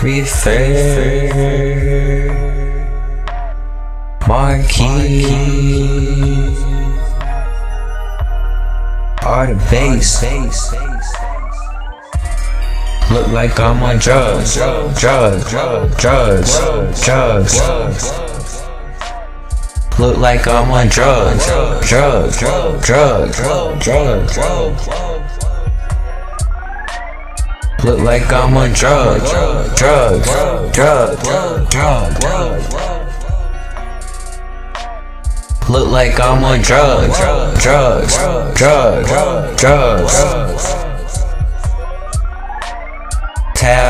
Reefer Marquiis Are the bass Look like I'm on drugs, drugs, drugs, drugs. Look like I'm on drugs drugs, drugs, drugs, drugs. Look like I'm on drugs, drugs, drugs, drugs. Look like I'm on drugs, drugs, drugs, drugs.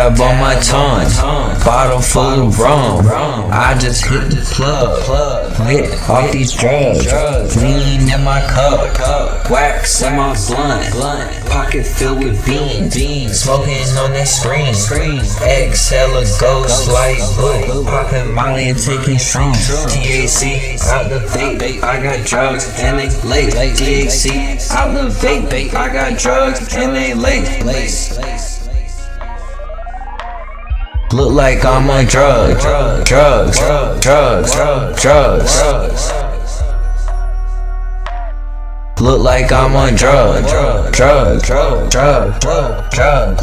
Tab on my tongue, bottle full of rum. I just hit the plug, lit off these drugs. Lean in my cup, wax in my blunt, pocket filled with beans. Smoking on that screen, exhale a ghost like blue. Popping Molly and taking shrooms. THC out the vape, I got drugs and they late. THC out the vape, I got drugs and they late. Look like I'm on drugs, drugs, drugs, drugs. Drugs. Look like I'm on drugs, drugs, drugs, drugs. Drugs. Drugs.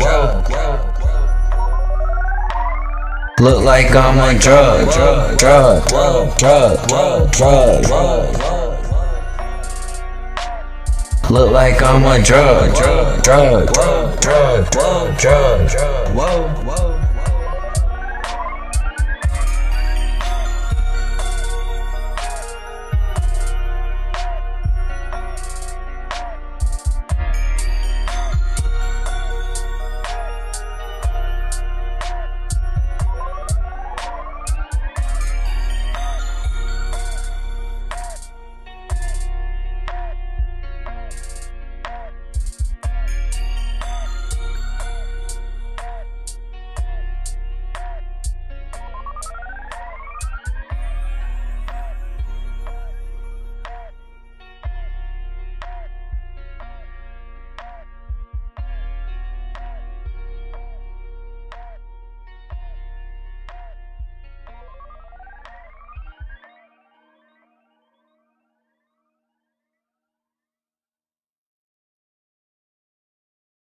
Look like I'm on drugs, drugs, drugs, drugs. drugs. Look like I'm on drugs, drugs, drugs, drugs, drugs. Whoa, whoa.